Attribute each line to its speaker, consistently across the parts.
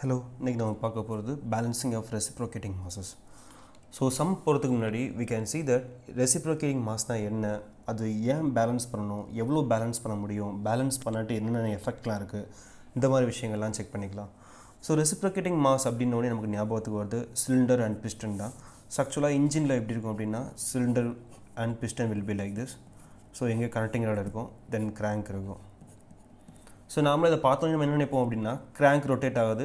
Speaker 1: Hello இன்றைக்கி நம்ம பார்க்க போகிறது balancing of reciprocating masses so some போகிறதுக்கு முன்னாடி we can see that reciprocating மாஸ்னால் என்ன? அது ஏன் பேலன்ஸ் பண்ணணும்? எவ்வளோ பேலன்ஸ் பண்ண முடியும்? பேலன்ஸ் பண்ணாட்டு என்னென்ன எஃபெக்ட்லாம் இருக்குது இந்த மாதிரி விஷயங்கள்லாம் செக் பண்ணிக்கலாம். ஸோ ரெசிப்ரோகேட்டிங் மாஸ் அப்படின்னோடனே நமக்கு ஞாபகத்துக்கு வருது சிலிண்டர் அண்ட் பிஸ்டன் தான். ஸோ ஆக்சுவலாக இன்ஜினில் எப்படி இருக்கும் அப்படின்னா cylinder and piston will be like this so எங்கே கனெக்டிங் ராட் இருக்கும் தென் கிராங்க் இருக்கும். ஸோ நாமளே இதை பார்த்தோன்னே நம்ம என்ன நினைப்போம் அப்படின்னா கிராங்க் ரொட்டேட் ஆகுது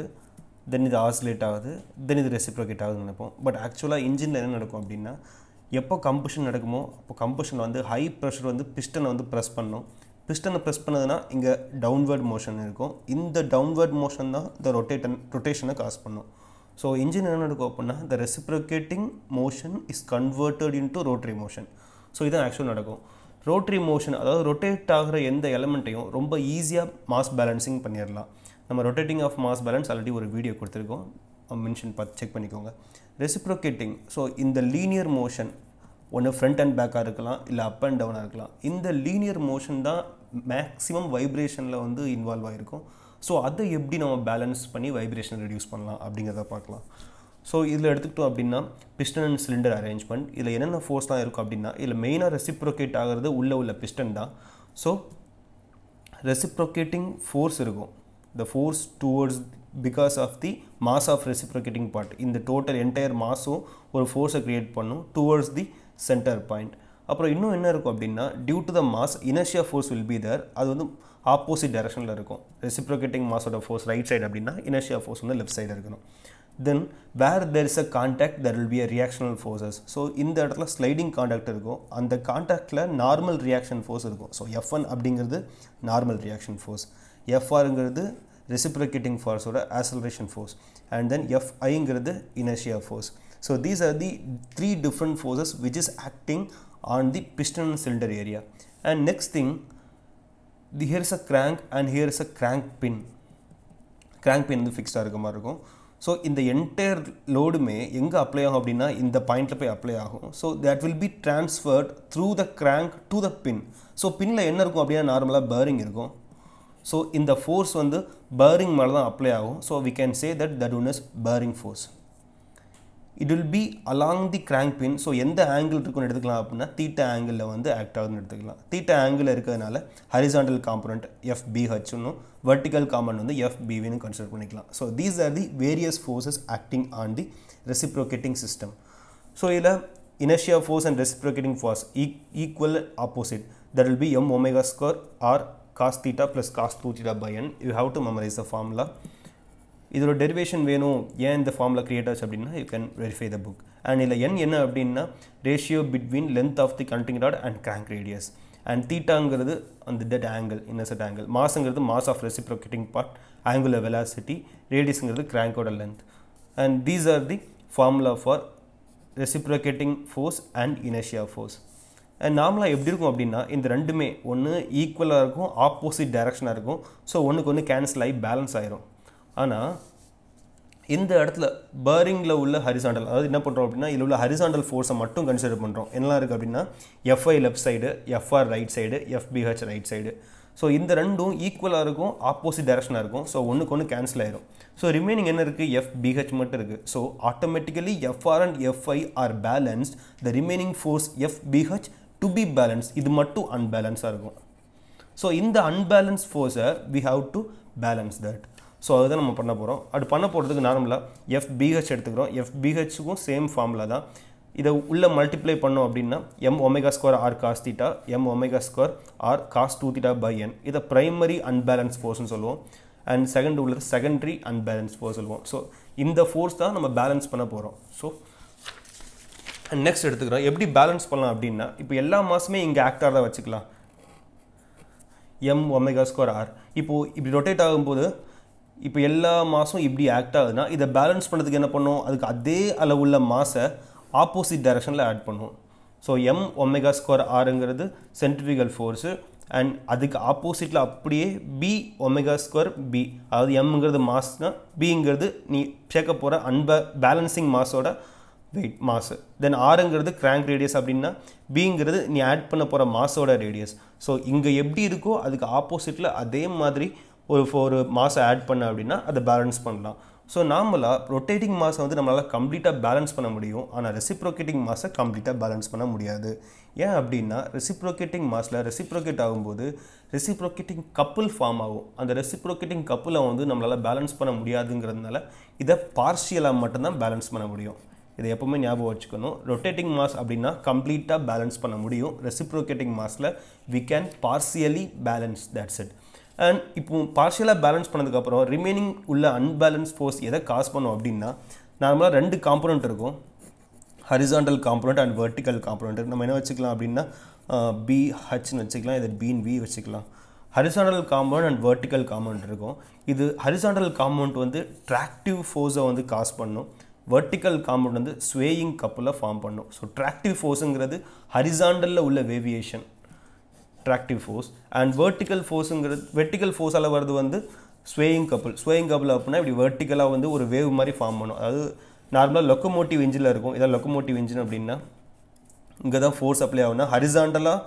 Speaker 1: தென் இது ஆசிலேட் ஆகுது தென் இது ரெசிப்ரோகேட் ஆகுதுன்னு நினைப்போம். பட் ஆக்சுவலாக இன்ஜினில் என்ன நடக்கும் அப்படின்னா எப்போ கம்பஷன் நடக்குமோ அப்போ கம்பஷன் வந்து ஹை ப்ரெஷர் வந்து பிஸ்டனை வந்து ப்ரெஸ் பண்ணும். பிஸ்டனை ப்ரெஸ் பண்ணதுன்னா இங்கே டவுன்வர்ட் மோஷன் இருக்கும். இந்த டவுன்வர்ட் மோஷன் தான் இந்த ரொட்டேட்டன் ரொட்டேஷனை காஸ் பண்ணும். ஸோ இன்ஜின் என்ன நடக்கும் அப்படின்னா இந்த reciprocating motion is converted into rotary motion so இதுதான் ஆக்சுவல் நடக்கும். ரோட்ரி மோஷன் அதாவது ரொட்டேட் ஆகிற எந்த எலமெண்ட்டையும் ரொம்ப ஈஸியாக மாஸ் பேலன்சிங் பண்ணிடலாம். நம்ம rotating of mass balance already ஒரு வீடியோ கொடுத்துருக்கோம். மென்ஷன் பார்த்து செக் பண்ணிக்கோங்க. ரெசிப்ரோகேட்டிங் ஸோ இந்த லீனியர் மோஷன் ஒன்று ஃப்ரண்ட் அண்ட் பேக்காக இருக்கலாம் இல்லை அப் அண்ட் டவுனாக இருக்கலாம். இந்த லீனியர் மோஷன் தான் மேக்ஸிமம் வைப்ரேஷனில் வந்து இன்வால்வ் ஆகிருக்கும் ஸோ அதை எப்படி நம்ம பேலன்ஸ் பண்ணி வைப்ரேஷன் ரெடியூஸ் பண்ணலாம் அப்படிங்கிறத பார்க்கலாம். ஸோ இதில் எடுத்துக்கிட்டோம் அப்படின்னா பிஸ்டன் அண்ட் சிலிண்டர் அரேஞ்ச்மெண்ட் இதில் என்னென்ன ஃபோர்ஸ்லாம் இருக்கும் அப்படின்னா இதில் மெயினாக ரெசிப்ரோகேட் ஆகிறது உள்ளே உள்ள பிஸ்டன் தான். ஸோ ரெசிப்ரோகேட்டிங் ஃபோர்ஸ் இருக்கும். The force towards because of the mass of reciprocating part இந்த டோட்டல் என்டையர் மாஸும் ஒரு ஃபோர்ஸை க்ரியேட் பண்ணும் towards தி சென்டர் பாயிண்ட் அப்புறம் இன்னும் என்ன இருக்கும் அப்படின்னா due to the mass inertia force will be there அது வந்து ஆப்போசிட் டைரக்ஷனில் இருக்கும். ரெசிப்ரோகேட்டிங் மாஸோட ஃபோர்ஸ் ரைட் சைடு அப்படின்னா இனர்ஷியா ஃபோர்ஸ் வந்து லெஃப்ட் சைடு இருக்கணும். Then where there is a contact there will be a reactional forces so இந்த இடத்துல ஸ்லைடிங் கான்டாக்ட் இருக்கும். அந்த கான்டாக்டில் நார்மல் ரியாக்ஷன் ஃபோர்ஸ் இருக்கும். ஸோ எஃப் ஒன் அப்படிங்கிறது normal reaction force எஃப்ஆருங்கிறது reciprocating ஃபோர்ஸோட acceleration force and then எஃப்ஐங்கிறது inertia force so these are the three different forces which is acting on the piston cylinder area and next thing the here is a crank and here is a crank pin crank pin வந்து ஃபிக்ஸ்டாக இருக்க மாதிரி இருக்கும் so இந்த entire லோடுமே எங்கே apply ஆகும் அப்படின்னா இந்த பாயிண்டில் போய் அப்ளை ஆகும் so that will be transferred through the crank to the pin so பின்னில் என்ன இருக்கும் அப்படின்னா நார்மலாக பேரிங் இருக்கும் ஸோ இந்த ஃபோர்ஸ் வந்து பேரிங் மேலே தான் அப்ளை ஆகும். So we can say that that one is bearing force it will be along the crank pin so எந்த ஆங்கிள் இருக்குன்னு எடுத்துக்கலாம் அப்படின்னா தீட்ட ஆங்கிளில் வந்து ஆக்ட் ஆகுதுன்னு எடுத்துக்கலாம். தீட்ட ஆங்கிள் இருக்கிறதுனால ஹரிசாண்டல் காம்பனண்ட் எஃப் பிஹெச்னும் வெர்டிக்கல் காம்பனண்ட் வந்து எஃப்பிவின்னு கன்சிடர் பண்ணிக்கலாம். So these are the various forces acting on the reciprocating system so இதில் inertia force and reciprocating force equal opposite that will be M omega square R cos theta plus cos two theta by N you have to memorize the formula இதோட derivation வேணும். ஏன் இந்த ஃபார்மில் create ஆச்சு அப்படின்னா you can verify the book and இதில் N என்ன அப்படின்னா ratio between length of the connecting rod and crank radius and தீட்டாங்கிறது அந்த dead angle இன்னசெட் angle மாஸுங்கிறது mass of reciprocating part angular velocity ரேடியஸுங்கிறது கிராங்கோட length and these are the formula for reciprocating force and inertia force நார்மலாக எப்படி இருக்கும் அப்படின்னா இந்த ரெண்டுமே ஒன்று ஈக்குவலாக இருக்கும் ஆப்போசிட் டைரக்ஷனாக இருக்கும். ஸோ ஒன்றுக்கு ஒன்று கேன்சல் ஆகி பேலன்ஸ் ஆயிரும். ஆனால் இந்த இடத்துல பேரிங்கில் உள்ள ஹரிசாண்டல் அதாவது என்ன பண்ணுறோம் அப்படின்னா இதில் உள்ள ஹரிசாண்டல் ஃபோர்ஸை மட்டும் கன்சிடர் பண்ணுறோம் என்னலாம் இருக்குது அப்படின்னா F I left side F R right side F P H right side so இந்த ரெண்டும் ஈக்குவலாக இருக்கும் ஆப்போசிட் டைரக்ஷனாக இருக்கும். ஸோ ஒன்றுக்கு ஒன்று கேன்சல் ஆயிரும். ஸோ ரிமைனிங் என்ன இருக்குது எஃப் பிஹெச் மட்டும் இருக்குது so automatically F R and F I are balanced the remaining force F P H to be balance இது மட்டும் அன்பேலன்ஸாக இருக்கும் ஸோ இந்த அன்பேலன்ஸ் ஃபோர்ஸை we have to balance that so அதுதான் நம்ம பண்ண போகிறோம் அது பண்ண போகிறதுக்கு நார்மலாக எஃப் பிஹெச் எடுத்துக்கிறோம். எஃப் பிஹெச்சுக்கும் சேம் ஃபார்முலா தான். இதை உள்ளே மல்டிப்ளை பண்ணோம் அப்படின்னா M omega square R cos theta M omega square R cos two theta by N இதை ப்ரைமரி அன்பேலன்ஸ் ஃபோர்ஸ்னு சொல்லுவோம். அண்ட் செகண்ட் உள்ளது செகண்டரி அன்பேலன்ஸ் ஃபோர்ஸ் சொல்லுவோம். ஸோ இந்த ஃபோர்ஸ் தான் நம்ம பேலன்ஸ் பண்ண போகிறோம் ஸோ நெக்ஸ்ட் எடுத்துக்கிறோம். எப்படி பேலன்ஸ் பண்ணலாம் அப்படின்னா இப்போ எல்லா மாதமே இங்கே ஆக்டாக தான் வச்சுக்கலாம். எம் ஒமேகா ஸ்கொயர் ஆர் இப்போது இப்படி ரொட்டேட் ஆகும்போது இப்போ எல்லா மாதம் இப்படி ஆக்ட் ஆகுதுன்னா இதை பேலன்ஸ் பண்ணுறதுக்கு என்ன பண்ணும்? அதுக்கு அதே அளவுள்ள மாசை ஆப்போசிட் டைரக்ஷனில் ஆட் பண்ணும். ஸோ எம் ஒமேகா ஸ்கொயர் ஆருங்கிறது சென்ட்ரிஃபிகல் ஃபோர்ஸு அண்ட் அதுக்கு ஆப்போசிட்டில் அப்படியே பி ஒமேகா ஸ்கொயர் பி அதாவது எம்ங்கிறது மாஸ்னால் பிங்கிறது நீ சேர்க்க போகிற அன்ப பேலன்சிங் மாஸோட வெயிட் மாஸு தென் ஆறுங்கிறது கிராங்க் ரேடியஸ் அப்படின்னா பிங்கிறது நீ ஆட் பண்ண போகிற மாஸோட ரேடியஸ் ஸோ இங்கே எப்படி இருக்கோ அதுக்கு ஆப்போசிட்டில் அதே மாதிரி ஒரு ஒரு மாஸை ஆட் பண்ண அப்படின்னா அதை பேலன்ஸ் பண்ணலாம். ஸோ நார்மலாக ரொட்டேட்டிங் மாஸை வந்து நம்மளால் கம்ப்ளீட்டாக பேலன்ஸ் பண்ண முடியும். ஆனால் ரெசிப்ரோகேட்டிங் மாஸை கம்ப்ளீட்டாக பேலன்ஸ் பண்ண முடியாது. ஏன் அப்படின்னா ரெசிப்ரோகேட்டிங் மாஸில் ரெசிப்ரோகேட் ஆகும்போது ரெசிப்ரோகேட்டிங் கப்புள் ஃபார்ம் ஆகும். அந்த ரெசிப்ரோகேட்டிங் கப்புளை வந்து நம்மளால் பேலன்ஸ் பண்ண முடியாதுங்கிறதுனால இதை பார்ஷியலாக மட்டும்தான் பேலன்ஸ் பண்ண முடியும். இது எப்போவுமே ஞாபகம் வச்சுக்கணும். ரொட்டேட்டிங் மாஸ் அப்படின்னா கம்ப்ளீட்டாக பேலன்ஸ் பண்ண முடியும். Reciprocating மாஸில் we can partially balance that's it and இப்போ பார்ஷியலாக பேலன்ஸ் பண்ணதுக்கப்புறம் ரிமைனிங் உள்ள அன்பேலன்ஸ் ஃபோர்ஸ் எதை காஸ் பண்ணும் அப்படின்னா நார்மலாக ரெண்டு காம்பனண்ட் இருக்கும். Horizontal component and vertical component நம்ம என்ன வச்சுக்கலாம் அப்படின்னா பி ஹச்னு வச்சுக்கலாம் இதை பீன் வி வச்சுக்கலாம். Horizontal compound and vertical compound இருக்கும். இது ஹரிசாண்டல் காம்பவுண்ட் வந்து ட்ராக்டிவ் ஃபோர்ஸை வந்து காஸ் பண்ணும். வெர்டிக்கல் காம்பவுண்ட் வந்து ஸ்வேயிங் கப்பில் ஃபார்ம் பண்ணும். ஸோ ட்ராக்டிவ் ஃபோர்ஸுங்கிறது ஹரிசாண்டலில் உள்ள variation tractive force and vertical ஃபோர்ஸுங்கிறது vertical ஃபோர்ஸால் வர்றது வந்து ஸ்வேயிங் கப்பல் ஸ்வேயிங் கப்பல் அப்படின்னா இப்படி வெர்டிக்கலாக வந்து ஒரு வேவ் மாதிரி ஃபார்ம் பண்ணும். அதாவது நார்மலாக லொக்கோமோட்டிவ் இன்ஜினில் இருக்கும். இதான் லொக்கோமோட்டிவ் இன்ஜின் அப்படின்னா இங்கே தான் ஃபோர்ஸ் அப்ளை ஆகுனா ஹரிசாண்டலாக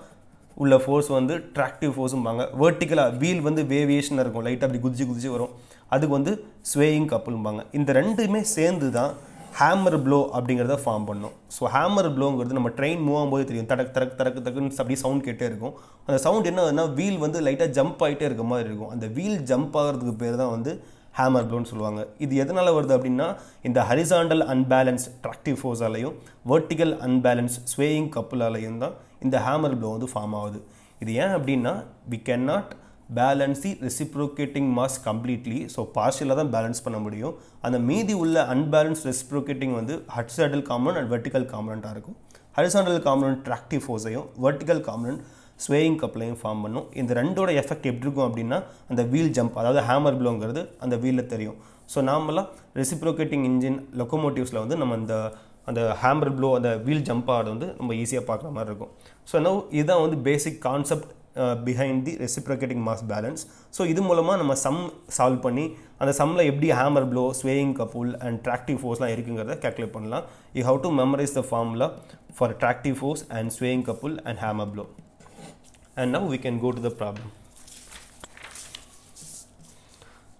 Speaker 1: உள்ள ஃபோர்ஸ் வந்து ட்ராக்டிவ் ஃபோர்ஸும்பாங்க வேர்ட்டிக்கலாக வீல் வந்து வேவியேஷன் இருக்கும். லைட்டாக அப்படி குதிச்சு குதிச்சு வரும். அதுக்கு வந்து ஸ்வேயிங் கப்பலும்பாங்க இந்த ரெண்டுமே சேர்ந்து தான் ஹேமர் ப்ளோ அப்படிங்கிறத ஃபார்ம் பண்ணும். ஸோ ஹேமர் ப்ளோங்கிறது நம்ம ட்ரெயின் மூவ் ஆகும்போது தெரியும். தடக் தடக் தடக்கு தக்குன்னு அப்படி சவுண்ட் கேட்டே இருக்கும். அந்த சவுண்ட் என்ன ஆகுதுன்னா வீல் வந்து லைட்டாக ஜம்ப் ஆகிட்டே இருக்க மாதிரி இருக்கும். அந்த வீல் ஜம்ப் ஆகிறதுக்கு பேர் தான் வந்து ஹேமர் ப்ளோன்னு சொல்லுவாங்க. இது எதனால் வருது அப்படின்னா இந்த ஹரிசாண்டல் அன்பேலன்ஸ் ட்ராக்டிவ் ஃபோர்ஸாலையும் வெர்டிக்கல் அன்பேலன்ஸ் ஸ்வேயிங் கப்புலாலையும் தான் இந்த ஹேமர் ப்ளோ வந்து ஃபார்ம் ஆகுது. இது ஏன் அப்படின்னா we can not balance the reciprocating mass completely so பார்ஷியலாக தான் பேலன்ஸ் பண்ண முடியும். அந்த மீதி உள்ள அன்பேலன்ஸ் ரெசிப்ரோகேட்டிங் வந்து ஹட்ஸாடல் காம்பனண்ட் அண்ட் வெர்டிக்கல் காம்பனண்ட்டாக இருக்கும். ஹரிசாண்டல் காம்பனண்ட் ட்ராக்டிவ் ஃபோர்ஸையும் வெர்டிக்கல் காம்பனண்ட் ஸ்வேயிங் கப்லையும் ஃபார்ம் பண்ணும். இந்த ரெண்டோட எஃபெக்ட் எப்படி இருக்கும் அப்படின்னா அந்த வீல் ஜம்ப் அதாவது ஹேமர் ப்ளோங்கிறது அந்த வீலில் தெரியும். ஸோ நாமெல்லாம் ரெசிப்ரோகேட்டிங் இன்ஜின் லொக்கோமோட்டிவ்ஸில் வந்து நம்ம அந்த அந்த ஹேமர் ப்ளோ அந்த வீல் ஜம்ப் ஆகிறது வந்து நம்ம ஈஸியாக பார்க்குற மாதிரி இருக்கும். ஸோ நோ இதுதான் வந்து basic concept behind the reciprocating mass balance so இது மூலமாக நம்ம சம் சால்வ் பண்ணி அந்த சம்மில் எப்படி hammer blow swaying couple and tractive ஃபோர்ஸ்லாம் இருக்குங்கிறத கேல்குலேட் பண்ணலாம். You have to memorize the formula for tractive force and swaying couple and hammer blow and now we can go to the problem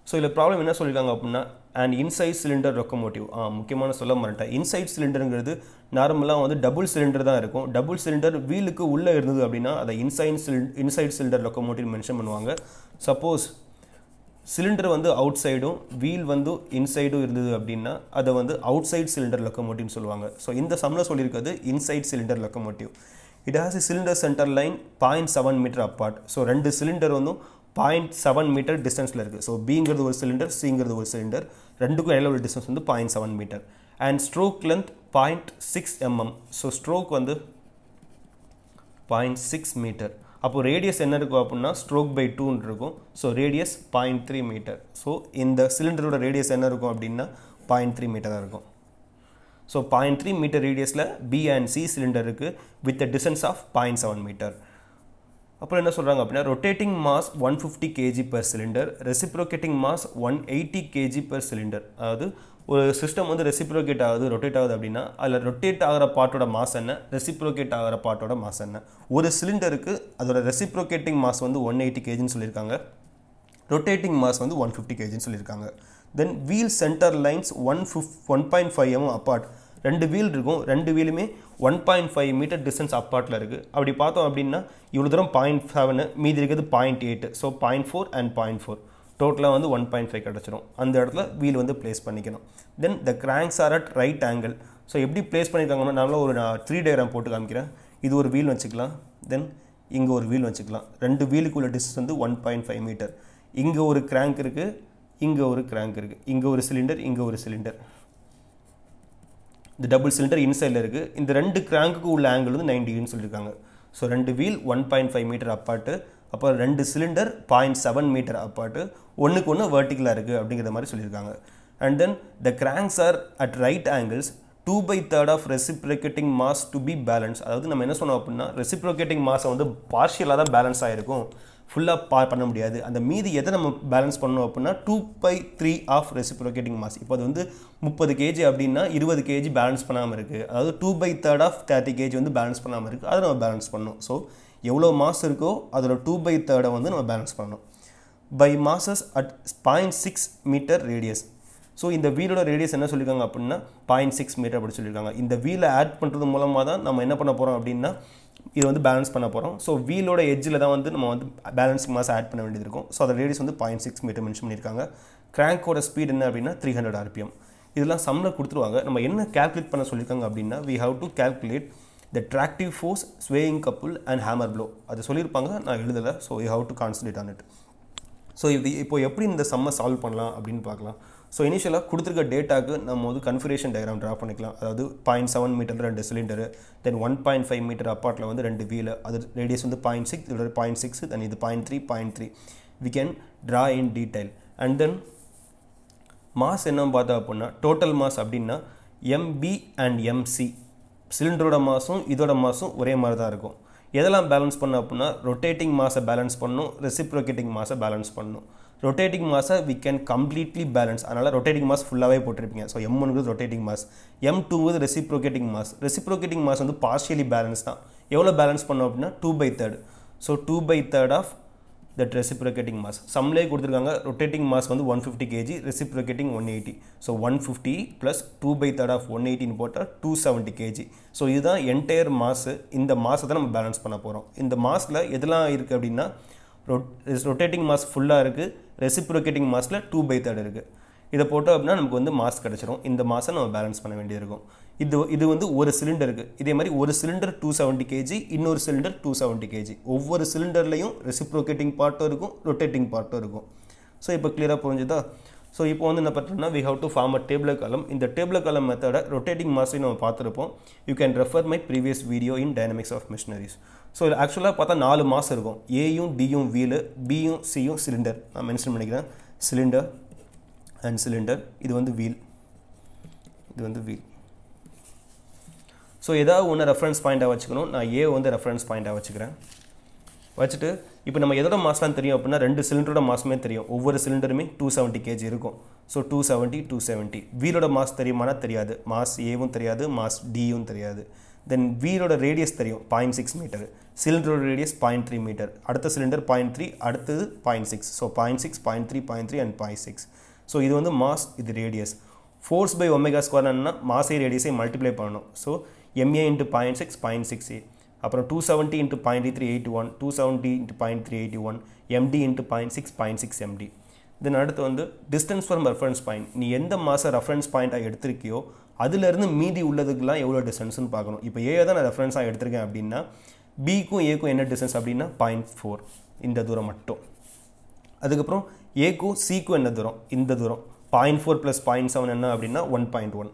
Speaker 1: so இதில் problem என்ன சொல்லியிருக்காங்க அப்படின்னா and inside cylinder locomotive ஆ முக்கியமான சொல்ல மாட்டேன் இன்சைட் சிலிண்டருங்கிறது நார்மலாக வந்து டபுள் சிலிண்டர் தான் இருக்கும். டபுள் சிலிண்டர் வீலுக்கு உள்ளே இருந்தது அப்படின்னா அதை inside சிலிண்ட் inside cylinder locomotive mention பண்ணுவாங்க. சப்போஸ் சிலிண்டர் வந்து அவுட் சைடும் வீல் வந்து இன்சைடும் இருந்தது அப்படின்னா அதை வந்து அவுட் சைட் சிலிண்டர் லொக்கமோட்டிவ்னு சொல்லுவாங்க. ஸோ இந்த சம்மில் சொல்லியிருக்கிறது inside cylinder locomotive it has cylinder centre line point seven metre apart so ரெண்டு சிலிண்டர் வந்து பாயிண்ட் செவன் மீட்டர் டிஸ்டன்ஸில் இருக்குது ஸோ பிங்கிறது ஒரு சிலிண்டர் சிங்கிறது ஒரு சிலிண்டர் ரெண்டுக்கும் இடையில உள்ள டிஸ்டன்ஸ் வந்து point seven metre and stroke length point six mm so stroke வந்து பாயிண்ட் சிக்ஸ் மீட்டர் அப்போ ரேடியஸ் என்ன இருக்கும் அப்படின்னா ஸ்ட்ரோக் பை டூன்னு இருக்கும். So radius point three metre so இந்த சிலிண்டரோட ரேடியஸ் என்ன இருக்கும் அப்படின்னா பாயிண்ட் த்ரீ மீட்டராக இருக்கும். ஸோ பாயிண்ட் த்ரீ மீட்டர் ரேடியஸில் பி அண்ட் சி சிலிண்டர் இருக்குது with a distance of point seven metre அப்புறம் என்ன சொல்கிறாங்க அப்படின்னா rotating mass one fifty kg per cylinder reciprocating mass one eighty kg per cylinder அதாவது ஒரு சிஸ்டம் வந்து ரெசிப்ரோகேட் ஆகுது ரொட்டேட் ஆகுது அப்படின்னா அதில் ரொட்டேட் ஆகிற பார்ட்டோட மாஸ் என்ன? ரெசிப்ரோகேட் ஆகிற பார்ட்டோட மாஸ் என்ன? ஒரு சிலிண்டருக்கு அதோட ரெசிப்ரோகேட்டிங் மாஸ் வந்து ஒன் எயிட்டி கேஜின்னு சொல்லியிருக்காங்க. ரொட்டேட்டிங் மாஸ் வந்து ஒன் ஃபிஃப்டி கேஜின்னு சொல்லியிருக்காங்க. Then wheel centre lines one ஃபிஃப் one point five M apart ரெண்டு வீல் இருக்கும். ரெண்டு வீலுமே one point five metre distance அப்பார்ட்டில் இருக்குது அப்படி பார்த்தோம் அப்படின்னா இவ்வளோ தூரம் பாயிண்ட் செவனு மீதி இருக்கிறது point eight so point four and point four டோட்டலாக வந்து ஒன் பாயிண்ட் ஃபைவ் கிடச்சிரும். அந்த இடத்துல வீல் வந்து ப்ளேஸ் பண்ணிக்கணும். Then the cranks are at right angle so எப்படி ப்ளேஸ் பண்ணியிருக்காங்கன்னா நாமளும் ஒரு நான் த்ரீ டயக்ராம் போட்டு காமிக்கிறேன். இது ஒரு வீல் வச்சுக்கலாம். தென் இங்கே ஒரு வீல் வச்சுக்கலாம். ரெண்டு வீலுக்குள்ள டிஸ்டன்ஸ் வந்து ஒன் பாயிண்ட் ஃபைவ் மீட்டர் இங்கே ஒரு கிராங்க் இருக்குது இங்கே ஒரு கிராங்க் இருக்குது இங்கே ஒரு சிலிண்டர் இங்கே ஒரு சிலிண்டர் இந்த டபுள் சிலிண்டர் இன்சைடில் இருக்குது இந்த ரெண்டு கிராங்குக்கு உள்ள ஆங்கிள் வந்து நைன் டிகிரின்னு சொல்லியிருக்காங்க. ஸோ ரெண்டு wheel one point five metre apart அப்போ ரெண்டு cylinder point seven metre apart ஒன்றுக்கு ஒன்று வேர்ட்டிக்கலாக இருக்குது அப்படிங்கிற மாதிரி சொல்லியிருக்காங்க. And then the cranks are at right angles two by third of reciprocating mass to be balance அதாவது நம்ம என்ன சொன்னோம் அப்படின்னா ரெசிப்ரோகேட்டிங் மாஸை வந்து பார்ஷியலாக தான் பேலன்ஸ் ஆகிருக்கும் ஃபுல்லாக பா பண்ண முடியாது. அந்த மீதி எதை நம்ம பேலன்ஸ் பண்ணணும் அப்படின்னா two by three of reciprocating mass இப்போ அது வந்து முப்பது கேஜி அப்படின்னா இருபது கேஜி பேலன்ஸ் பண்ணாமல் இருக்குது அதாவது two by third of thirty kg வந்து பேலன்ஸ் பண்ணாமல் இருக்குது அதை நம்ம பேலன்ஸ் பண்ணணும் ஸோ எவ்வளோ மாஸ் இருக்கோ அதில் டூ பை தேர்டை வந்து நம்ம பேலன்ஸ் பண்ணணும் by masses at point six metre radius so இந்த வீலோட ரேடியஸ் என்ன சொல்லியிருக்காங்க அப்படின்னா பாயிண்ட் சிக்ஸ் மீட்டர் அப்படி சொல்லியிருக்காங்க இந்த வீலை ஆட் பண்ணுறது மூலமாக தான் நம்ம என்ன பண்ண போகிறோம் அப்படின்னா இது வந்து பேலன்ஸ் பண்ண போகிறோம் ஸோ வீலோட எட்ஜில் தான் வந்து நம்ம வந்து பேலன்ஸ் மாஸ் ஆட் பண்ண வேண்டியது இருக்கும். ஸோ அதோட ரேடியஸ் வந்து பாயிண்ட் சிக்ஸ் மீட்டர் மென்ஷன் பண்ணியிருக்காங்க. கிராங்கோட ஸ்பீட் என்ன அப்படின்னா த்ரீ ஹண்ட்ரட் ஆர்பிஎம் இதெல்லாம் சம்மில் கொடுத்துருவாங்க. நம்ம என்ன கேல்குலேட் பண்ண சொல்லியிருக்காங்க அப்படின்னா we have to calculate the tractive force swaying couple and hammer blow அது சொல்லியிருப்பாங்க. நான் எழுதலை. So you have to concentrate on it so இது இப்போ எப்படி இந்த சம்மை சால்வ் பண்ணலாம் அப்படின்னு பார்க்கலாம். ஸோ இனிஷியலாக கொடுத்துருக்க டேட்டாக்கு நம்ம வந்து கன்ஃபிகரேஷன் டயக்ராம் ட்ரா பண்ணிக்கலாம். அதாவது பாயிண்ட் செவன் மீட்டர் ரெண்டு cylinder then one point five metre அப்பார்ட்டில் வந்து ரெண்டு வீல் அது ரேடியஸ் வந்து பாயிண்ட் சிக்ஸ் இதோட பாயிண்ட் சிக்ஸ் தென் இது point three point three we can draw in detail and then mass என்ன பார்த்தா அப்படின்னா டோட்டல் மாஸ் அப்படின்னா எம்பி அண்ட் எம்சி சிலிண்டரோட மாசும் இதோட மாஸும் ஒரே மாதிரி தான் இருக்கும். எதெல்லாம் பேலன்ஸ் பண்ண அப்படின்னா ரொட்டேட்டிங் மாஸை பேலன்ஸ் பண்ணணும் ரெசிப்ரோகேட்டிங் மாஸை பேலன்ஸ் பண்ணணும் ரொட்டேட்டிங் மாஸை வி கேன் கம்ப்ளீட்லி பேலன்ஸ் அதனால் ரொட்டேட்டிங் மாஸ் ஃபுல்லாகவே போட்டிருப்பீங்க. ஸோ எம் ஒன்றுங்கிறது ரொட்டேட்டிங் மாஸ் எம் டூங்கிறது ரெசிப்ரோகேட்டிங் மாஸ் ரெசிப்ரோகேட்டிங் மாஸ் வந்து பார்ஷியலி பேலன்ஸ் தான். எவ்வளோ பேலன்ஸ் பண்ணோம் அப்படின்னா two by third so two by third of that reciprocating mass சம்லேயே கொடுத்துருக்காங்க ரொட்டேட்டிங் மாஸ் வந்து one fifty kg reciprocating one eighty so one fifty plus two by third of one எயிட்டின்னு போட்டால் two seventy KG so இதுதான் entire mass இந்த மாசை நம்ம balance பண்ண போகிறோம் இந்த மாஸில் எதெல்லாம் இருக்குது அப்படின்னா ரொட்டேட்டிங் மாஸ் ஃபுல்லாக இருக்குது ரெசிப்ரோகேட்டிங் மாஸில் டூ பை தேர்ட் இருக்குது இதை போட்டோம் அப்படின்னா நமக்கு வந்து மாஸ் கிடச்சிரும். இந்த மாதம் நம்ம பேலன்ஸ் பண்ண வேண்டியிருக்கும். இது இது வந்து ஒரு சிலிண்டருக்கு இதே மாதிரி ஒரு சிலிண்டர் டூ செவன்ட்டி கேஜி இன்னொரு சிலிண்டர் டூ செவன்ட்டி கேஜி ஒவ்வொரு சிலிண்டர்லையும் ரெசிப்ரோகேட்டிங் பார்ட்டும் இருக்கும் ரொட்டேட்டிங் பார்ட்டும் இருக்கும். ஸோ இப்போ கிளியராக புரிஞ்சுதா? ஸோ இப்போ வந்து என்ன பண்ணுறோம்னா we have to form a table column இந்த டேபிள் காலம் மெத்தடை ரொட்டேட்டிங் மாஸையும் நம்ம பார்த்துருப்போம். You can refer my previous video in dynamics of machineries so இது ஆக்சுவலாக பார்த்தா நாலு மாஸ் இருக்கும். ஏயும் டியும் வீலு பியும் சியும் சிலிண்டர் நான் மென்ஷன் பண்ணிக்கிறேன். சிலிண்டர் அண்ட் சிலிண்டர் இது வந்து வீல். இது வந்து வீல். ஸோ ஏதாவது ஒன்று ரெஃபரன்ஸ் பாயிண்ட்டாக வச்சுக்கணும். நான் ஏ வந்து ரெஃபரன்ஸ் பாயிண்ட்டாக வச்சுக்கிறேன். வச்சுட்டு இப்போ நம்ம எதோட மாஸ்லாம் தெரியும் அப்படின்னா ரெண்டு சிலிண்டரோட மாஸ்மே தெரியும் ஒவ்வொரு சிலிண்டருமே டூ செவன்ட்டி கேஜி இருக்கும் so two seventy two seventy வீலோட mass தெரியுமானா தெரியாது மாஸ் ஏவும் தெரியாது மாஸ் டியும் தெரியாது தென் வீலோட ரேடியஸ் தெரியும் பாயிண்ட் சிக்ஸ் மீட்டர் சிலிண்டரோட ரேடியஸ் பாயிண்ட் த்ரீ மீட்டர் அடுத்த சிலிண்டர் பாயிண்ட் த்ரீ அடுத்தது point six so point six point three point three and point six so இது வந்து மாஸ் இது radius force by omega square என்னன்னா மாஸை ரேடியஸை மல்டிப்ளை பண்ணணும் so MA into point six point six A அப்புறம் two seventy into point three eighty one two seventy into point three eighty one MD into point six point six MD then அடுத்து வந்து distance from reference point நீ எந்த மாதம் reference பாயிண்ட்டாக எடுத்திருக்கியோ அதுலேருந்து மீதி உள்ளதுக்கெலாம் எவ்வளோ டிஸ்டன்ஸ்னு பார்க்கணும். இப்போ ஏ தான் நான் ரெஃபரன்ஸாக எடுத்திருக்கேன் அப்படின்னா பிக்கும் ஏக்கும் என்ன டிஸ்டன்ஸ் அப்படின்னா பாயிண்ட் ஃபோர் இந்த தூரம் மட்டும். அதுக்கப்புறம் ஏக்கும் சிக்கும் என்ன தூரம்? இந்த தூரம். Point four plus point seven என்ன அப்படின்னா ஒன் பாயிண்ட் ஒன்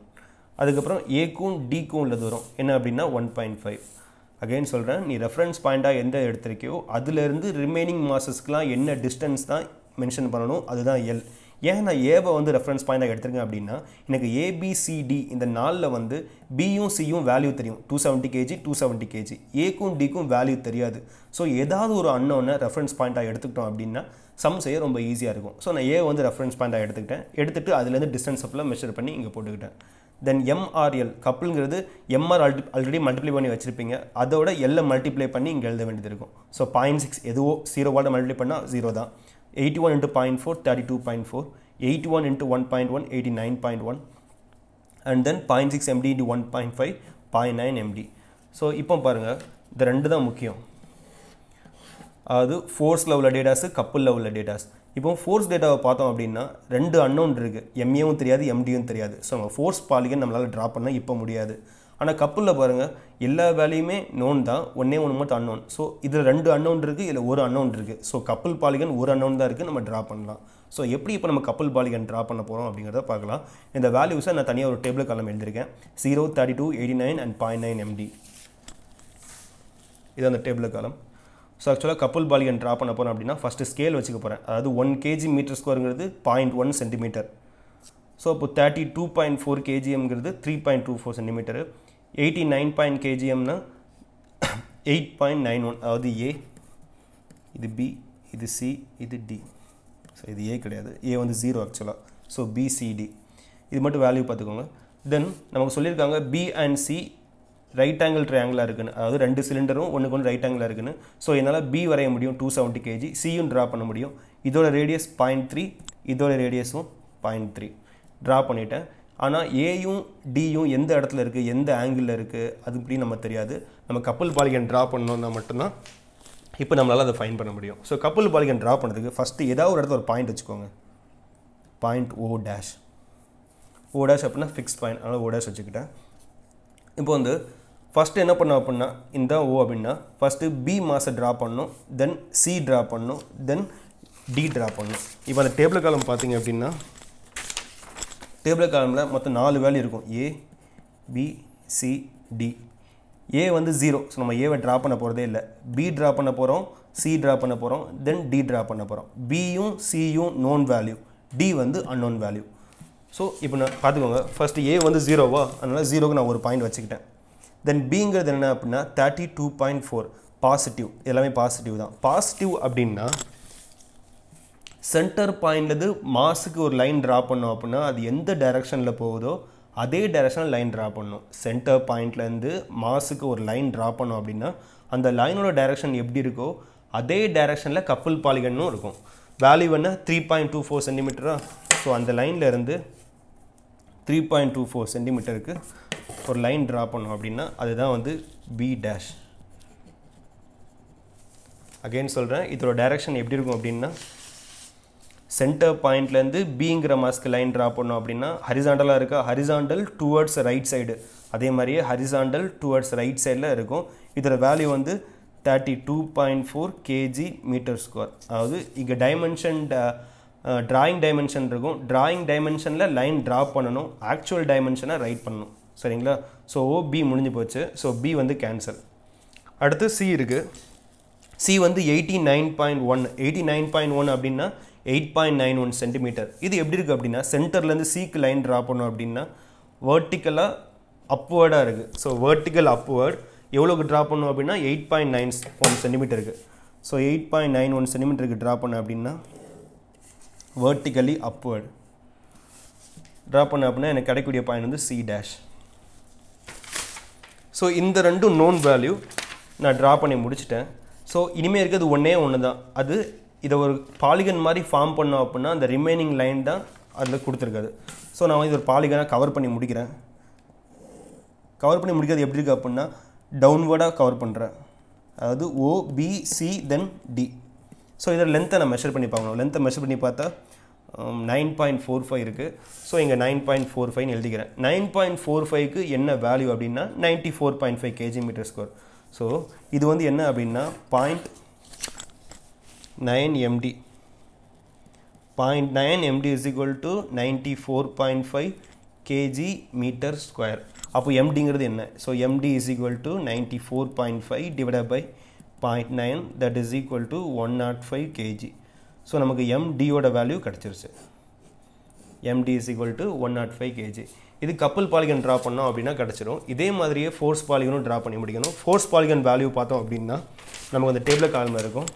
Speaker 1: அதுக்கப்புறம் ஏக்கும் டிக்கும் உள்ள தூரம் என்ன அப்படின்னா ஒன் பாயிண்ட் ஃபைவ் அகைன் சொல்கிறேன் நீ ரெஃபரன்ஸ் பாயிண்ட்டாக எந்த எடுத்திருக்கியோ அதுலேருந்து ரிமைனிங் மாசஸ்க்குலாம் என்ன டிஸ்டன்ஸ் தான் மென்ஷன் பண்ணணும் அதுதான் எல் ஏன் நான் ஏவை வந்து ரெஃபரன்ஸ் பாயிண்டாக எடுத்திருக்கேன் அப்படின்னா எனக்கு ஏபிசிடி இந்த நாளில் வந்து பியும் சியும் வேல்யூ தெரியும். Two seventy KG two seventy KG ஏக்கும் டிக்கும் வேல்யூ தெரியாது. ஸோ ஏதாவது ஒரு அன்னோனை ரெஃபரன்ஸ் பாயிண்ட்டாக எடுத்துக்கிட்டோம் அப்படின்னா சம் செய்ய ரொம்ப ஈஸியாக இருக்கும். ஸோ நான் ஏ வந்து ரெஃபரன்ஸ் பாயிண்ட்டாக எடுத்துக்கிட்டேன். எடுத்துகிட்டு அதுலேருந்து டிஸ்டன்ஸ் அப்பெல்லாம் மெஷர் பண்ணி இங்கே போட்டுக்கிட்டேன். தென் எம்ஆர்எல் கப்புளுங்கிறது எம்ஆர் அல்டி ஆல்ரெடி மல்டிப்ளை பண்ணி வச்சுருப்பீங்க. அதோட எல்லை மல்டிப்ளை பண்ணி இங்கே எழுத வேண்டியது இருக்கும். ஸோ பாயிண்ட் சிக்ஸ் எதுவோ ஜீரோவோட மல்டிப்ளை பண்ணால் ஜீரோ தான். Eighty one into point four thirty two point four eighty one into one point one eighty nine point one and then point six MD into one point five point nine MD so இப்போ பாருங்கள் இந்த ரெண்டு தான் முக்கியம். அது ஃபோர்ஸில் உள்ள datas கப்பலில் உள்ள டேட்டாஸ் இப்போ ஃபோர்ஸ் டேட்டாவை பார்த்தோம் அப்படின்னா ரெண்டு அன்னோன் இருக்குது எம்ஏவும் தெரியாது எம்டியும் தெரியாது. ஸோ நம்ம ஃபோர்ஸ் பாலிகன் நம்மளால் ட்ரா பண்ண இப்போ முடியாது. ஆனால் கப்பலில் பாருங்கள் எல்லா வேலையுமே நோன் தான். ஒன்றே ஒன்று மட்டும் அன்னோன் ஸோ இதில் ரெண்டு அன்னோன் இருக்குது இதில் ஒரு அன்னோன் இருக்குது ஸோ கப்பல் பாலிகன் ஒரு அன்னோன் தான் இருக்குது நம்ம ட்ரா பண்ணலாம். ஸோ எப்படி இப்போ நம்ம கப்பல் பாலிகன் ட்ரா பண்ண போகிறோம் அப்படிங்கிறத பார்க்கலாம். இந்த வேல்யூஸை நான் தனியாக ஒரு டேபிள் காலம் எழுதியிருக்கேன். Zero thirty two eighty nine and point nine MD இது அந்த டேபிள் காலம். ஸோ ஆக்சுவலாக கப்பல் பாலிகன் ட்ரா பண்ண போகிறோம் அப்படின்னா ஃபஸ்ட்டு ஸ்கேல் வச்சுக்க போகிறேன் அதாவது ஒன் கேஜி மீட்டர் ஸ்கொயருங்கிறது பாயிண்ட் ஒன் சென்டிமீட்டர் ஸோ இப்போ thirty two point four கேஜிஎம்ங்கிறது three point two four centimeter eighty nine point கேஜிஎம்னா eight point nine one அதாவது ஏ இது பி இது சி இது டி ஸோ இது ஏ கிடையாது. ஏ வந்து ஜீரோ ஆக்சுவலாக ஸோ பிசிடி இது மட்டும் வேல்யூ பார்த்துக்கோங்க. தென் நமக்கு சொல்லியிருக்காங்க B and C right angle ட்ரையாங்கிளாக இருக்குன்னு. அதாவது ரெண்டு சிலிண்டரும் ஒன்றுக்கு ஒன்று ரைட் ஆங்கிளாக இருக்குன்னு. ஸோ என்னால் பி வரைய முடியும் டூ செவன்ட்டி கேஜி சியும் ட்ரா பண்ண முடியும். இதோட ரேடியஸ் பாயிண்ட் த்ரீ இதோட ரேடியஸும் பாயிண்ட் த்ரீ ட்ரா பண்ணிட்டேன். ஆனால் ஏயும் டியும் எந்த இடத்துல இருக்குது எந்த ஆங்கிளில் இருக்குது அது இப்படி நம்ம தெரியாது. நம்ம கப்பல் பாலிகன் ட்ரா பண்ணோம்னா மட்டும்தான் இப்போ நம்மளால் அதை ஃபைன் பண்ண முடியும். ஸோ கப்பல் பாலிகன் ட்ரா பண்ணுறதுக்கு ஃபஸ்ட்டு ஏதாவது ஒரு இடத்துல ஒரு பாயிண்ட் வச்சுக்கோங்க. Point O dash O dash அப்படின்னா ஃபிக்ஸ் பாயிண்ட் அதனால் ஓ டேஷ் வச்சுக்கிட்டேன். இப்போ வந்து ஃபஸ்ட்டு என்ன பண்ணோம் அப்படின்னா இந்த ஓ அப்படின்னா ஃபஸ்ட்டு பி மாஸை ட்ரா பண்ணணும் தென் சி ட்ரா பண்ணணும் தென் டி ட்ரா பண்ணணும். இப்போ அந்த டேபிள் காலம் பார்த்தீங்க அப்படின்னா டேபிள் காலமில் மொத்தம் நாலு வேல்யூ இருக்கும். A B C D A வந்து ஜீரோ ஸோ நம்ம ஏவை ட்ரா பண்ண போகிறதே இல்லை. பி ட்ரா பண்ண போகிறோம் சி ட்ரா பண்ண போகிறோம் தென் டி ட்ரா பண்ண போகிறோம் பியும் சியும் நோன் வேல்யூ டி வந்து அன்னோன் வேல்யூ ஸோ இப்போ நான் பார்த்துக்கோங்க. ஃபஸ்ட்டு ஏ வந்து ஜீரோவா அதனால் ஜீரோக்கு நான் ஒரு பாயிண்ட் வச்சுக்கிட்டேன். தென் பிங்கிறது என்ன அப்படின்னா thirty two point four positive எல்லாமே பாசிட்டிவ் தான். பாசிட்டிவ் அப்படின்னா சென்டர் பாயிண்ட்லேருந்து மாஸுக்கு ஒரு லைன் ட்ரா பண்ணோம் அப்படின்னா அது எந்த டைரக்ஷனில் போகுதோ அதே டைரக்ஷனில் லைன் ட்ரா பண்ணணும். சென்டர் பாயிண்ட்லேருந்து மாஸுக்கு ஒரு லைன் ட்ரா பண்ணோம் அப்படின்னா அந்த லைனோட டைரெக்ஷன் எப்படி இருக்கோ அதே டைரக்ஷனில் கப்பல் பாலிகன்னும் இருக்கும். வேல்யூ என்ன? த்ரீ பாயிண்ட் டூ ஃபோர் சென்டிமீட்டரா ஸோ அந்த லைனில் இருந்து த்ரீ பாயிண்ட் டூ ஃபோர் சென்டிமீட்டருக்கு ஒரு லைன் ட்ரா பண்ணோம் அப்படின்னா அதுதான் வந்து பி டேஷ் அகெயின் சொல்கிறேன் இதோட டைரக்ஷன் எப்படி இருக்கும் அப்படின்னா சென்டர் பாயிண்ட்லேருந்து பிங்கிற மாஸ்க்கு லைன் ட்ரா பண்ணோம் அப்படின்னா ஹரிசாண்டலாக இருக்கா? ஹரிசாண்டல் டுவர்ட்ஸ் ரைட் சைடு அதே மாதிரியே ஹரிசாண்டல் டுவர்ட்ஸ் ரைட் சைடில் இருக்கும். இதோட வேல்யூ வந்து thirty two point four KG meter square அதாவது இங்கே டைமென்ஷன் ட்ராயிங் டைமென்ஷன் இருக்கும். ட்ராயிங் டைமென்ஷனில் லைன் ட்ரா பண்ணணும். ஆக்சுவல் டைமென்ஷனை ரைட் பண்ணணும். சரிங்களா? ஸோ பி முடிஞ்சு போச்சு. ஸோ பி வந்து கேன்சல் அடுத்து சி இருக்குது சி வந்து eighty nine point one eighty nine point one அப்படின்னா eight point nine one centimeter இது எப்படி இருக்குது அப்படின்னா சென்டர்லேருந்து சிக்கு லைன் ட்ரா பண்ணோம் அப்படின்னா வேர்ட்டிக்கலாக அப்வேர்டாக இருக்குது ஸோ வேர்ட்டிக்கல் அப்வேர்ட் எவ்வளோக்கு ட்ரா பண்ணோம் அப்படின்னா எயிட் பாயிண்ட் நைன் ஒன் சென்டிமீட்டருக்கு so eight point nine one சென்டிமீட்டருக்கு ட்ரா பண்ண அப்படின்னா வேர்ட்டிக்கலி அப்வேர்டு ட்ரா பண்ண அப்படின்னா எனக்கு கிடைக்கக்கூடிய பாயிண்ட் வந்து சி டேஷ் ஸோ இந்த ரெண்டும் நோன் வேல்யூ நான் ட்ரா பண்ணி முடிச்சிட்டேன். ஸோ இனிமேல் இருக்கிறது ஒன்றே ஒன்று தான் அது இதை ஒரு பாலிகன் மாதிரி ஃபார்ம் பண்ணோம் அப்படின்னா அந்த ரிமைனிங் லைன் தான் அதில் கொடுத்துருக்காது. ஸோ நான் வந்து ஒரு பாலிகனாக கவர் பண்ணி முடிக்கிறேன். கவர் பண்ணி முடிக்கிறது எப்படி இருக்குது அப்படின்னா டவுன்வேர்டாக கவர் பண்ணுறேன் அதாவது ஓபிசி தென் டி ஸோ இதோட லென்த்தை நான் மெஷர் பண்ணி பார்க்கணும். லென்த்தை மெஷர் பண்ணி பார்த்தா நைன் பாயிண்ட் ஃபோர் ஃபைவ் இருக்குது ஸோ இங்கே நைன் பாயிண்ட் ஃபோர் ஃபைவ்னு எழுதிக்கிறேன். நைன் பாயிண்ட் ஃபோர் ஃபைவ்க்கு என்ன வேல்யூ அப்படின்னா ninety four point five KG meter square so இது வந்து என்ன அப்படின்னா point nine MD point nine MD is equal to ninety four point five KG meter square அப்போ எம்டிங்கிறது என்ன? So MD is equal to ninety four point five divide by point nine that is equal to one naught five KG so நமக்கு எம்டியோட value கிடச்சிருச்சு. MD is equal to one naught five KG இது couple polygon draw பண்ணோம் அப்படின்னா கிடச்சிரும். இதே மாதிரியே force பாலிகனும் draw பண்ணி முடிக்கணும். ஃபோர்ஸ் பாலிகன் வேல்யூ பார்த்தோம் அப்படின்னா நமக்கு அந்த டேபிளில் காலமாக இருக்கும்.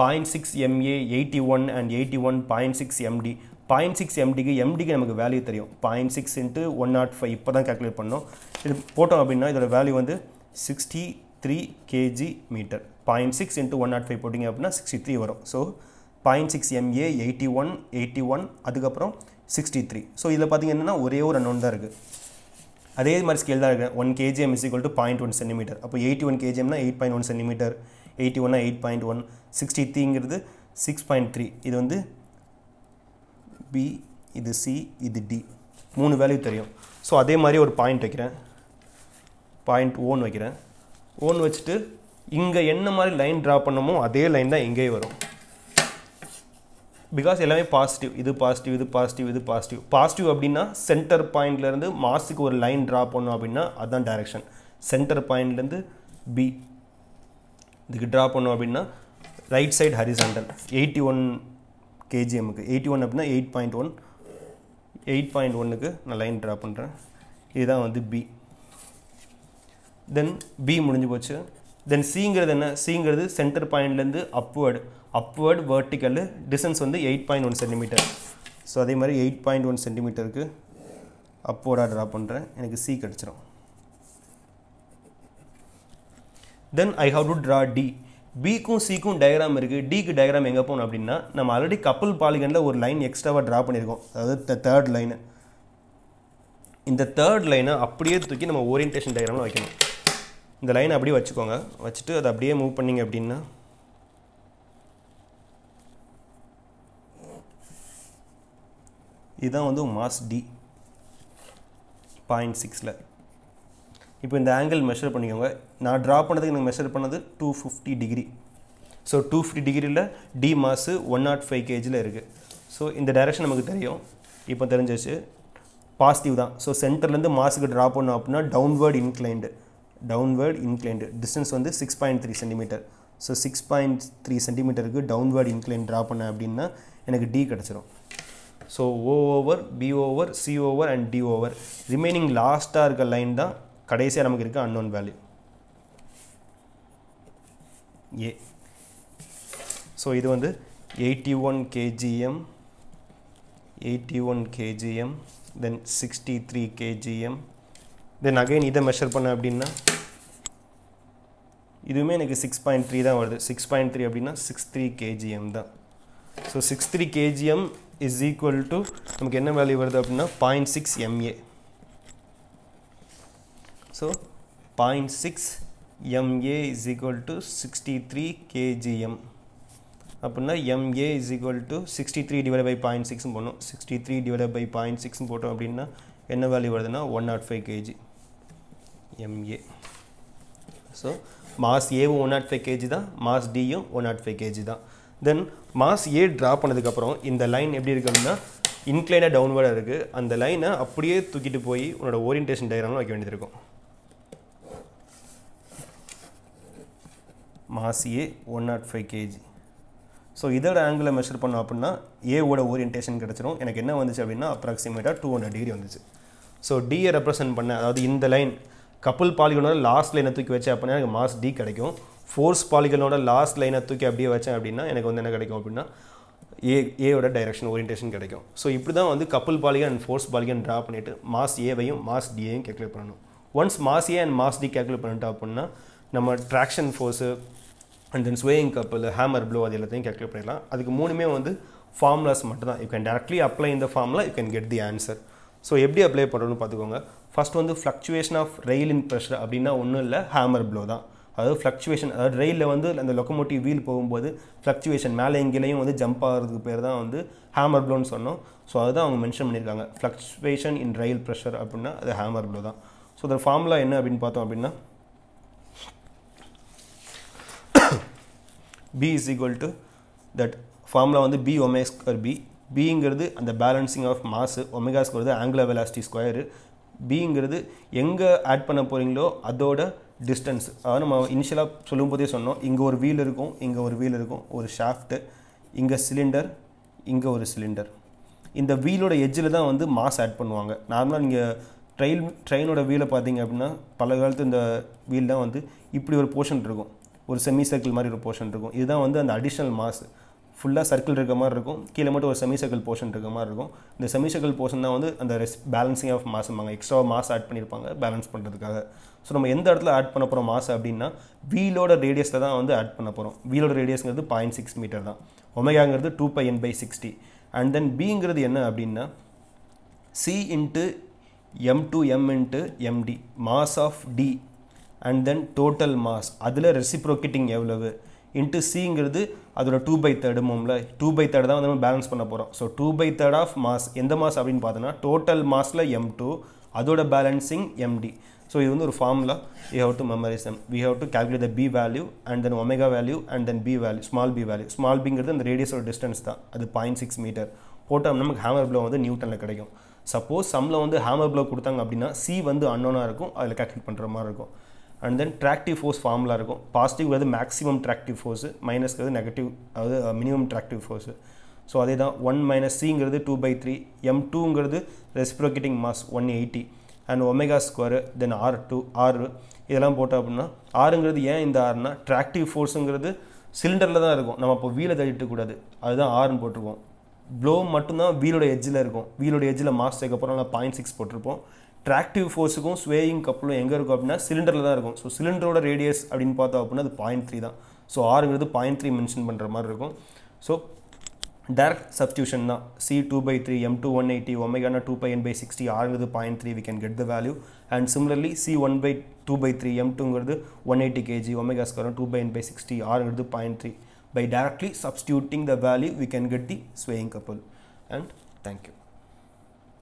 Speaker 1: Point six MA eighty one and eighty one point six MD point six எம்டிக்கு எம்டிக்கு நமக்கு வேல்யூ தெரியும். Point six into one naught five இப்போ தான் கேல்குலேட் பண்ணோம். இது போட்டோம் அப்படின்னா இதோட வேல்யூ வந்து sixty three KG meter point six into one naught five போட்டிங்க அப்படின்னா சிக்ஸ்டி த்ரீ வரும். So point six MA eighty one eighty one அதுக்கப்புறம் சிக்ஸ்டி த்ரீ ஸோ இதில் பார்த்தீங்கன்னா ஒரே ஒரு அன்னோன் தான் இருக்குது அதே மாதிரி ஸ்கேல் தான் இருக்குது one KGM is equal to point one centimeter அப்போ eighty one கேஜிஎம்னா eight point one centimeter eighty ஒன்னா எயிட் பாயிண்ட் ஒன் சிக்ஸ்டி த்ரீங்கிறது சிக்ஸ் பாயிண்ட் த்ரீ இது வந்து பி இது சி இது டி மூணு வேல்யூ தெரியும். ஸோ அதே மாதிரி ஒரு பாயிண்ட் வைக்கிறேன். பாயிண்ட் ஓன் வைக்கிறேன். ஓன் வச்சுட்டு இங்கே என்ன மாதிரி லைன் ட்ரா பண்ணமோ அதே லைன் தான் இங்கேயே வரும். பிகாஸ் எல்லாமே பாசிட்டிவ் இது பாசிட்டிவ் இது பாசிட்டிவ் இது பாசிட்டிவ் பாசிட்டிவ் அப்படின்னா சென்டர் பாயிண்ட்லேருந்து மாஸுக்கு ஒரு லைன் ட்ரா பண்ணோம் அப்படின்னா அதுதான் டைரக்ஷன் சென்டர் பாயிண்ட்லேருந்து பி இதுக்கு ட்ரா பண்ணோம் அப்படின்னா right side horizontal eighty one கேஜிஎம்முக்கு eighty one அப்படின்னா eight point one eight point ஒன்னுக்கு நான் லைன் ட்ரா பண்ணுறேன் இதுதான் வந்து பி தென் பி முடிஞ்சு போச்சு. தென் சிங்கிறது என்ன? சிங்கிறது சென்டர் பாயிண்ட்லேருந்து அப்வேர்டு அப்வேர்டு வேர்ட்டிக்கல் டிஸ்டன்ஸ் வந்து eight point one centimeter so அதே மாதிரி எயிட் பாயிண்ட் ஒன் சென்டிமீட்டருக்கு அப்வேர்டாக ட்ரா பண்ணுறேன் எனக்கு சி கிடச்சிரும். Then I have to draw D பிக்கும் சிக்கும் டயக்ராம் இருக்குது டிக்கு டயக்ராம் எங்கே போகணும் அப்படின்னா நம்ம ஆல்ரெடி கப்பல் பாலிகனில் ஒரு லைன் எக்ஸ்ட்ராவாக ட்ரா பண்ணியிருக்கோம். அதாவது தேர்ட் லைனு இந்த தேர்ட் லைனை அப்படியே தூக்கி நம்ம ஓரியன்டேஷன் டயக்ராமில் வைக்கணும். இந்த லைனை அப்படியே வச்சுக்கோங்க. வச்சுட்டு அதை அப்படியே மூவ் பண்ணிங்க அப்படின்னா இதுதான் வந்து மாஸ் டி பாயிண்ட் சிக்ஸில் இப்போ இந்த ஆங்கிள் மெஷர் பண்ணிக்கோங்க. நான் ட்ரா பண்ணதுக்கு எனக்கு மெஷர் பண்ணது two fifty degree so two fifty டிகிரியில் D mass one naught five கேஜியில் இருக்குது ஸோ இந்த டைரெக்ஷன் நமக்கு தெரியும். இப்போ தெரிஞ்சிச்சு பாசிட்டிவ் தான். ஸோ சென்டர்லேருந்து மாஸுக்கு ட்ரா பண்ணோம் அப்படின்னா downward inclined downward inclined distance வந்து six point three centimeter so six point three சென்டிமீட்டருக்கு டவுன்வேர்ட் இன்க்ளைன் ட்ரா பண்ணேன் அப்படின்னா எனக்கு டி கிடச்சிரும். So O over B over C over and D over remaining லாஸ்ட்டாக இருக்க லைன் தான் கடைசியாக நமக்கு இருக்க அன்னோன் வேல்யூ ஏ ஸோ இது வந்து eighty one KGM eighty one KGM then sixty three KGM then again இதை மெஷர் பண்ண அப்படின்னா இதுவுமே எனக்கு சிக்ஸ் பாயிண்ட் த்ரீ தான் வருது. சிக்ஸ் பாயிண்ட் த்ரீ அப்படின்னா சிக்ஸ் த்ரீ கேஜிஎம் தான். So six three KGM is equal to நமக்கு என்ன வேல்யூ வருது அப்படின்னா point six MA so point six MA is equal to sixty three KGM அப்படின்னா MA is equal to sixty three divide by point சிக்ஸ்னு போடணும். Sixty three divide by point சிக்ஸ்னு போட்டோம் அப்படின்னா என்ன வேல்யூ வருதுன்னா one naught five KG MA so mass ஏவும் one not five KG தான் மாஸ் டியும் ஒன் நாட் ஃபைவ் கேஜி தான். தென் மாஸ் ஏ ட்ரா பண்ணதுக்கப்புறம் இந்த லைன் எப்படி இருக்குது அப்படின்னா இன்க்ளைனாக டவுன்வேர்டாக இருக்குது அந்த லைனை அப்படியே தூக்கிட்டு போய் உன்னோட ஓரியன்டேஷன் டயக்ராமில் வைக்க வேண்டியது இருக்கும். Mass A one naught five KG so இதோட ஆங்கிளை மெஷர் பண்ணோம் அப்படின்னா ஏவோட ஓரியன்டேஷன் கிடச்சிரும். எனக்கு என்ன வந்துச்சு அப்படின்னா அப்ராக்சிமேட்டாக டூ ஹண்ட்ரட் டிகிரி வந்துச்சு. ஸோ டியை ரெப்ரசென்ட் பண்ண அதாவது இந்த லைன் கப்புள் பாலிகனோட லாஸ்ட் லைனை தூக்கி வச்சேன் அப்படின்னா எனக்கு மாஸ் டி கிடைக்கும். ஃபோர்ஸ் பாலிகனோட லாஸ்ட் லைனை தூக்கி அப்படியே வச்சேன் அப்படின்னா எனக்கு வந்து என்ன கிடைக்கும் அப்படின்னா ஏ ஏவோட டைரக்ஷன் ஓரியன்டேஷன் கிடைக்கும். ஸோ இப்படி தான் வந்து couple polygon and force polygon draw பண்ணிவிட்டு மாஸ் ஏவையும் மாஸ் டியையும் கேல்குலேட் பண்ணணும். Once mass A and mass D calculate பண்ணிட்டோம் அப்படின்னா நம்ம traction force and then swaying couple hammer blow அது எல்லாத்தையும் கேல்குலேட் பண்ணிடலாம். அதுக்கு மூணுமே வந்து ஃபார்முலாஸ் மட்டும் தான் யூ கேன் டேரக்ட்லி அப்ளை இந்த formula you can get the answer so எப்படி அப்ளை பண்ணுறோன்னு பார்த்துக்கோங்க. ஃபஸ்ட் வந்து fluctuation of rail in pressure அப்படின்னா ஒன்றும் இல்லை ஹேமர் ப்ளோ தான். அதாவது ஃப்ளக்சுவேஷன் அதாவது ரயிலில் வந்து அந்த லொக்கமோட்டிவ் வீல் போகும்போது ஃப்ளக்சுவேஷன் மேலே எங்கேயும் வந்து ஜம்ப் ஆகிறதுக்கு பேர் தான் வந்து ஹேமர் ப்ளோன்னு சொன்னோம். ஸோ அதுதான் அவங்க மென்ஷன் பண்ணியிருக்காங்க. ஃப்ளக்சுவேஷன் இன் ரயில் ப்ரெஷர் அப்படின்னா அது ஹேமர் ப்ளோ தான். ஸோ அதோட ஃபார்முலா என்ன அப்படின்னு பார்த்தோம் அப்படின்னா B is equal to that formula வந்து பி ஒமேஸ் ஸ்கொயர் பி பிங்கிறது அந்த balancing of mass omega square angular velocity square பிங்கிறது எங்கே ஆட் பண்ண போகிறீங்களோ அதோட டிஸ்டன்ஸ் அதாவது நம்ம இனிஷியலாக சொல்லும் போதே சொன்னோம் இங்கே ஒரு வீல் இருக்கும் இங்கே ஒரு வீல் இருக்கும் ஒரு ஷாஃப்ட்டு இங்கே சிலிண்டர் இங்கே ஒரு சிலிண்டர் இந்த வீலோட எஜ்ஜில் தான் வந்து மாஸ் ஆட் பண்ணுவாங்க. நார்மலாக நீங்கள் ட்ரெயின் ட்ரெயினோட வீலை பார்த்தீங்க அப்படின்னா பல காலத்து இந்த வீல் தான் வந்து இப்படி ஒரு போர்ஷன் இருக்கும். ஒரு செமி சர்க்கிள் மாதிரி ஒரு போர்ஷன் இருக்கும். இதுதான் வந்து அந்த அடிஷ்னல் மாஸ் ஃபுல்லாக சர்க்கிள் இருக்க மாதிரி இருக்கும். கீழே மட்டும் ஒரு செமி சர்க்கிள் போர்ஷன் இருக்க மாதிரி இருக்கும். இந்த செமி சர்க்கிள் போர்ஷன் தான் வந்து அந்த ரெஸ் பேலன்சிங் ஆஃப் மாஸ்ம்பாங்க எக்ஸ்ட்ரா மாஸ் ஆட் பண்ணியிருப்பாங்க பேலன்ஸ் பண்ணுறதுக்காக ஸோ நம்ம எந்த இடத்துல ஆட் பண்ண போகிறோம் மாஸ் அப்படின்னா வீலோட ரேடியஸில் தான் வந்து ஆட் பண்ண போகிறோம் வீலோட ரேடியஸ்ங்கிறது பாயிண்ட் சிக்ஸ் மீட்டர் தான். ஒமேகாங்கிறது two by N by sixty and then பிங்கிறது என்ன அப்படின்னா C into M to M into MD mass of D and then total mass அதில் ரெசிப்ரோக்கெட்டிங் எவ்வளவு? இன்ட்டு சிங்கிறது அதோட டூ பை தேர்டு மோமில். டூ பை தேர்டு தான் வந்து நம்ம பேலன்ஸ் பண்ண போகிறோம் so two by third of mass எந்த மாஸ் அப்படின்னு பார்த்தோன்னா டோட்டல் மாஸில் எம் டூ அதோட பேலன்சிங் எம்டி ஸோ இது வந்து ஒரு formula we have to memorize M we have to calculate the B value and then omega value and then B value small B value small பிங்கிறது அந்த ரேடியஸோட distance தான். அது point six metre போட்டால் நமக்கு hammer flow வந்து நியூட்டனில் கிடைக்கும். Suppose சம்மில் வந்து ஹேமர் ப்ளோ கொடுத்தாங்க அப்படின்னா சி வந்து அன்னோனாக இருக்கும். அதில் கேல்குலேட் பண்ணுற மாதிரி இருக்கும். And then tractive force formula இருக்கும். பாசிட்டிவ் வந்து மேக்ஸிமம் ட்ராக்டிவ் ஃபோர்ஸு மைனஸ்க்கு நெகட்டிவ் அதாவது மினிமம் ட்ராக்டிவ் ஃபோர்ஸு ஸோ அதே தான் ஒன் மைனஸ் சிங்கிறது two by three M டூங்கிறது reciprocating mass one eighty and omega square then R two R இதெல்லாம் போட்டோம் அப்படின்னா ஆறுங்கிறது ஏன் இந்த ஆறுனா ட்ராக்டிவ் ஃபோர்ஸுங்கிறது சிலிண்டரில் தான் இருக்கும். நம்ம அப்போ வீலை தள்ளிட்டுக்கூடாது அதுதான் ஆறுன்னு போட்டிருக்கோம். ப்ளோ மட்டும்தான் வீலோட எஜ்ஜில் இருக்கும். வீலோட எஜ்ஜில் மாஸ் சேர்க்க போகிறோம் நல்லா பாயிண்ட் சிக்ஸ் போட்டிருப்போம். ட்ராக்டிவ் ஃபோர்ஸுக்கும் ஸ்வேயிங் கப்பலும் எங்கே இருக்கும் அப்படின்னா சிலிண்டரில் தான் இருக்கும். ஸோ சிலிண்டரோட ரேடியஸ் அப்படின்னு பார்த்தோம் அப்படின்னா அது பாயிண்ட் த்ரீ தான். ஸோ ஆறுங்கிறது பாயிண்ட் த்ரீ மென்ஷன் பண்ணுற மாதிரி இருக்கும். ஸோ டேரக்ட் சப்ஸ்டியூஷன் தான். C two by three M two one eighty ஒமேகானா two by N by sixty ஆறுங்கிறது point three we can get the value and similarly C one by two by three M டூங்கிறது one eighty KG omega square two by N by sixty ஆறுங்கிறது point three by directly substituting the value we can get the swaying couple and thank you